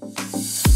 Música